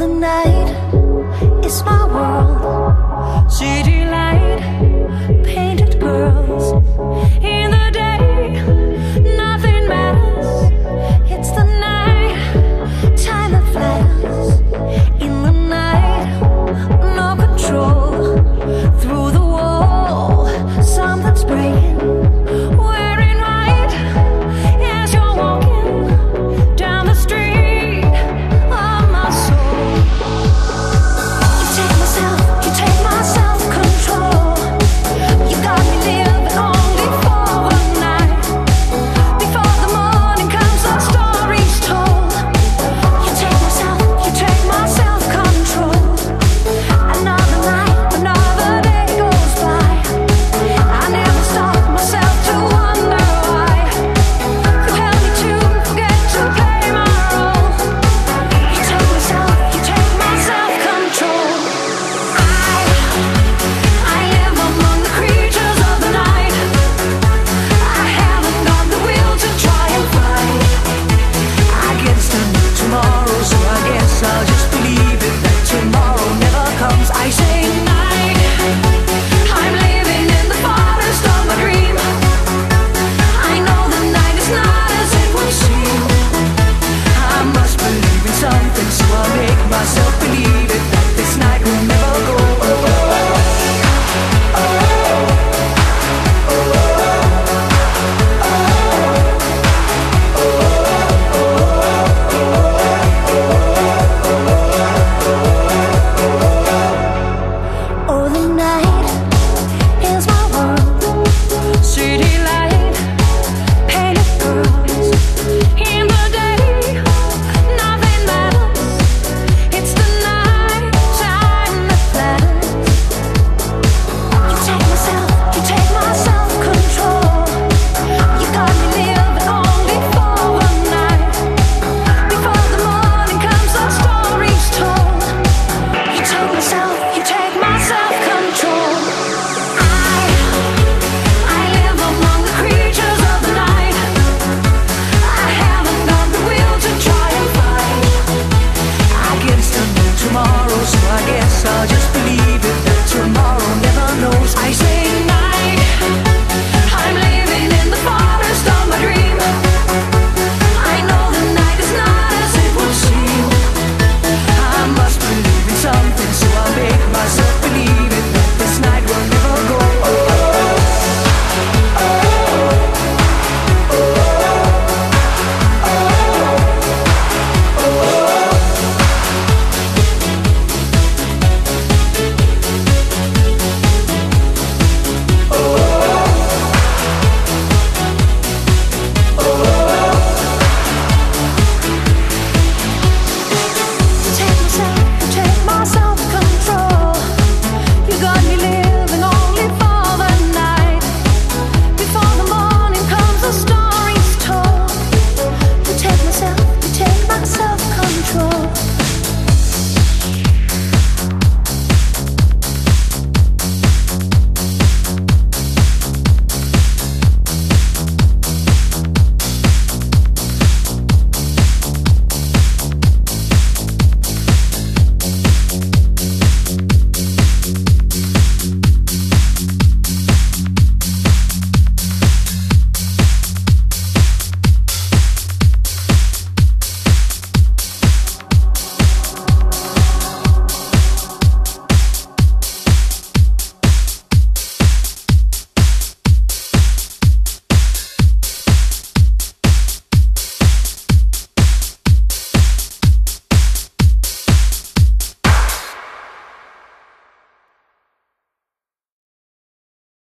the night is my world. City